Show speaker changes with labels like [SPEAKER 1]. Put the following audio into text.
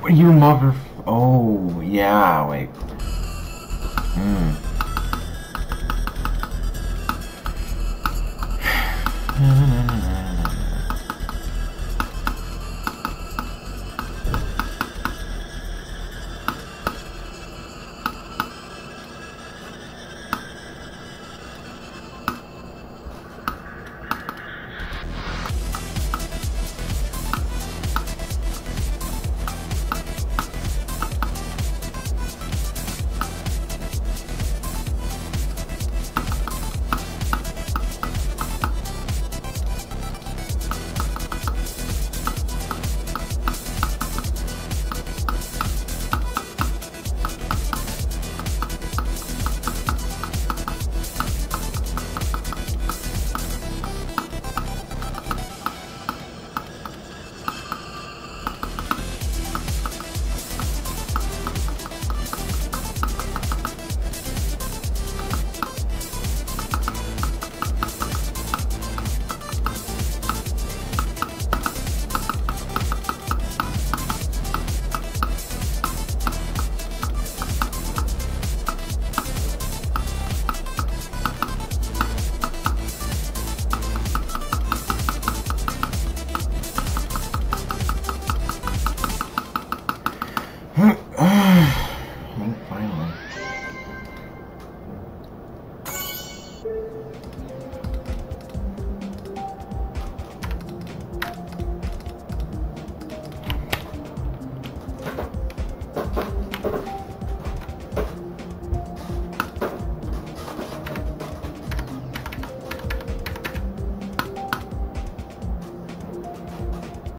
[SPEAKER 1] What you mother... Oh, yeah, wait. Hmm. No, no, no,